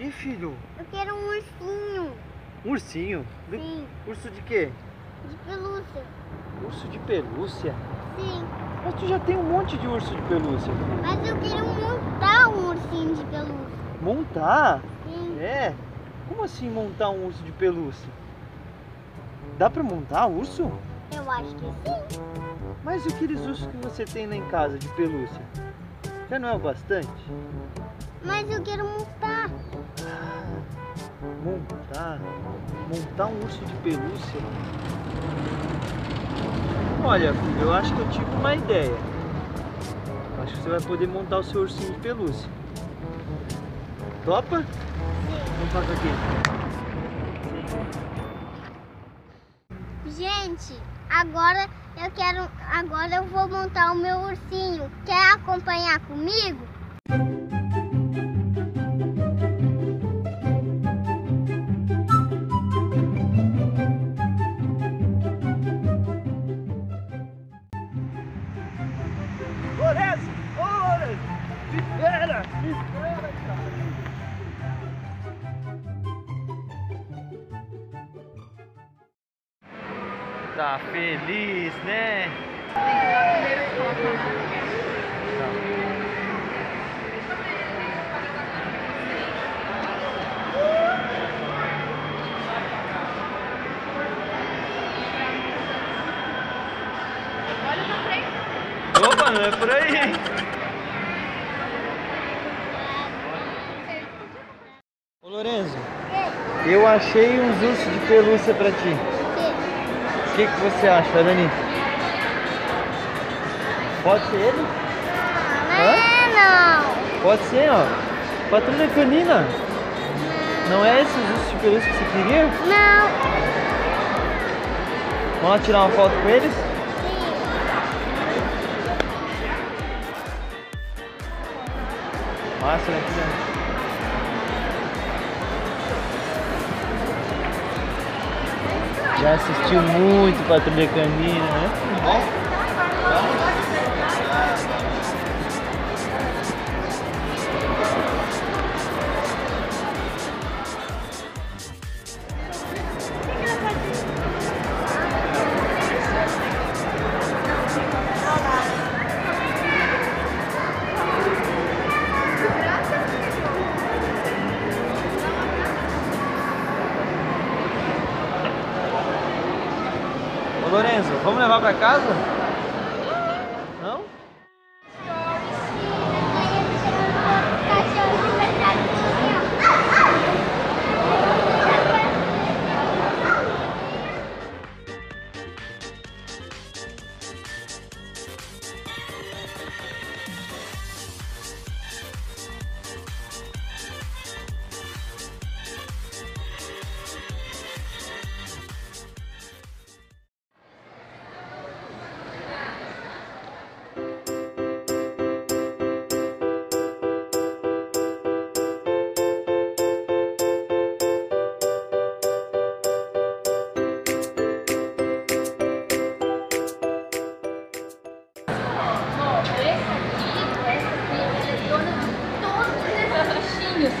que, filho? Eu quero um ursinho. Um ursinho? Sim, Urso de quê? de pelúcia. Urso de pelúcia? Sim, Mas tu já tem um monte de urso de pelúcia. mas eu quero montar um ursinho de pelúcia. Montar? Sim, É? Como assim montar um urso de pelúcia? Dá pra montar urso? eu acho que sim. Mas e aqueles ursos que você tem lá em casa de pelúcia? Já não é o bastante? Mas eu quero montar. Montar? Montar um urso de pelúcia? Olha, filho, eu acho que eu tive uma ideia. Acho que você vai poder montar o seu ursinho de pelúcia. Topa? Vamos fazer aqui. Gente, agora eu quero. Agora eu vou montar o meu ursinho. Quer acompanhar comigo? Tá feliz, né? Opa, não é por aí, hein? Ô Lorenzo, eu achei uns ursos de pelúcia pra ti. O que, que você acha, Dani? Pode ser ele? Não, não. Pode ser, ó. Patrulha canina. Não é esses ursos de pelúcia que você queria? Não. Vamos tirar uma foto com eles? Sim. Massa, né? Já assistiu muito Patrulha Canina, né? Ô Lorenzo, vamos levar pra casa?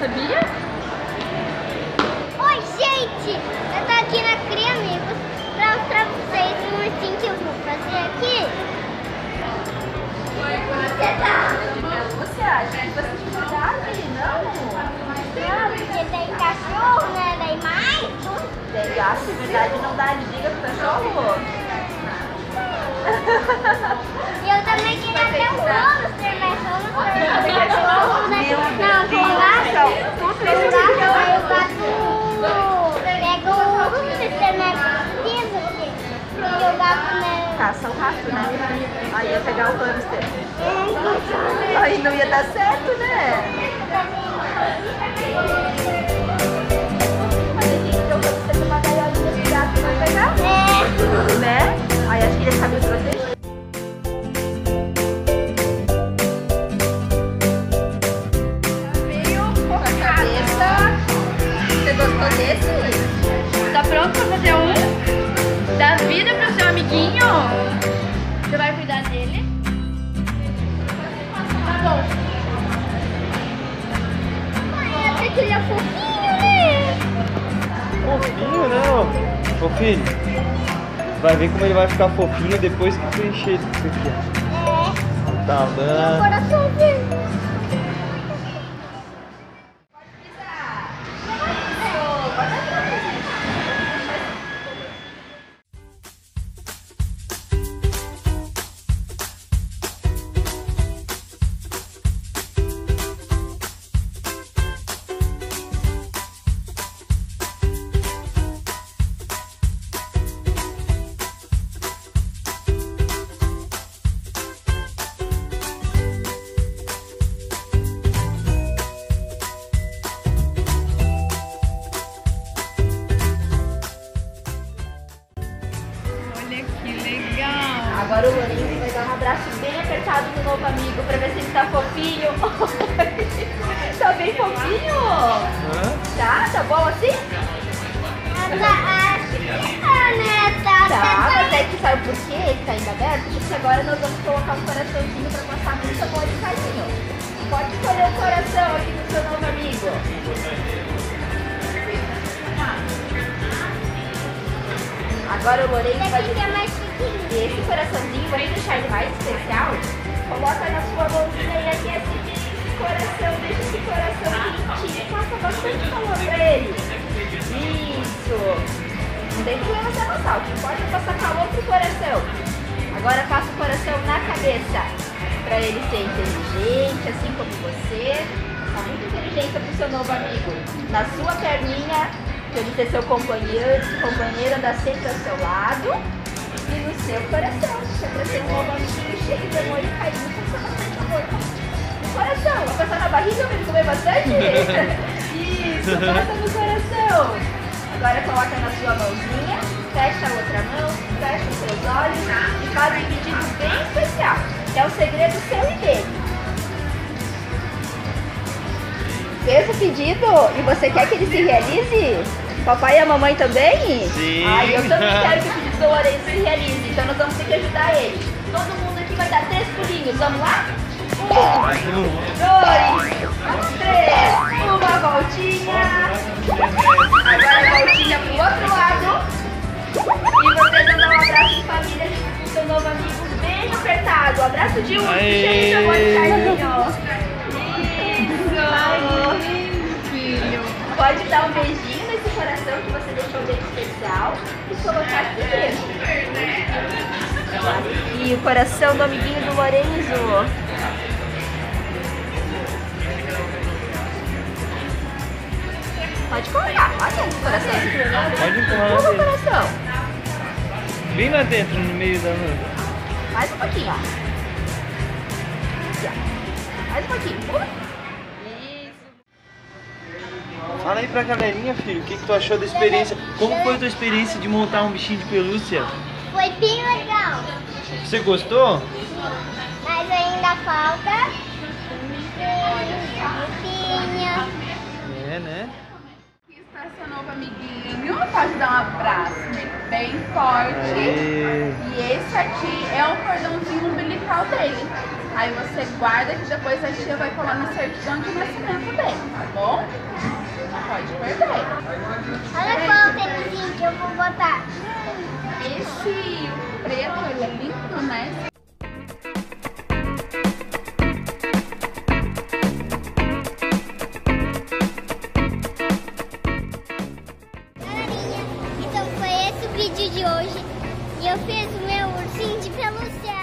Sabia? Oi, gente! Eu tô aqui na Cria Amigos pra mostrar pra vocês um ursinho que eu vou fazer aqui. Você tá? Você acha que você de verdade? Não? Não, porque tem cachorro, né? Daí mais. Tem gato de verdade não dá liga pro cachorro? E eu também queria ter um hamster, mas hamster não tem pegar o hamster. Aí não ia dar certo, né? Fofinho, né, ó? Ô filho, vai ver como ele vai ficar fofinho depois que preencher isso aqui. É. Tá Meu tá, mas é que sabe por quê? Ele tá ainda aberto? Porque agora nós vamos colocar um coraçãozinho pra passar muito amor e carinho. Pode escolher o coração aqui do seu novo amigo. Agora o Lourenço Esse vai aqui que é. Esse coraçãozinho, vai deixar ele mais especial, coloca na sua mãozinha e aquece esse coração, deixa esse coração quentinho, passa bastante calor pra ele. Isso. Não tem problema se amassar, o que importa é passar calor pro coração. Agora passa o coração na cabeça, pra ele ser inteligente, assim como você. Dá muita inteligência pro seu novo amigo. Na sua perninha, pra ele ser seu companheiro, companheiro andar sempre ao seu lado e no seu coração. Você vai ser um novo amiguinho cheio de amor e carinho, com bastante amor. No coração, vai passar na barriga pra ele comer bastante? Isso, passa no coração. Agora coloca na sua mãozinha, fecha a outra mão, fecha os seus olhos e faz um pedido bem especial, que é o segredo seu e dele. Fez o pedido e você quer que ele se realize? Papai e a mamãe também? Sim. Ai, eu também quero que o pedido do Lourenço se realize, então nós vamos ter que ajudar ele. Todo mundo aqui vai dar três pulinhos, vamos lá? Um, dois, três, uma voltinha. Agora a voltinha O coração do amiguinho do Lorenzo. Pode colocar, do coração. Pode empurrar Empurra o coração. Bem lá dentro, no meio da mão. Mais um pouquinho, ó. Aqui, ó. Mais um pouquinho. Isso. Fala aí pra galerinha, filho, o que, que tu achou da experiência? Como foi a tua experiência de montar um bichinho de pelúcia? Foi bem legal. Você gostou? Mas ainda falta. É, né? Está seu novo amiguinho. Pode dar um abraço né? bem forte. Aê. E esse aqui é o cordãozinho umbilical dele. Aí você guarda que depois a tia vai colar na certidão de nascimento dele, tá bom? Não pode perder. hoje e eu fiz o meu ursinho de pelúcia.